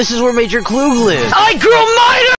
this is where Major Klug lives. I grew a minor!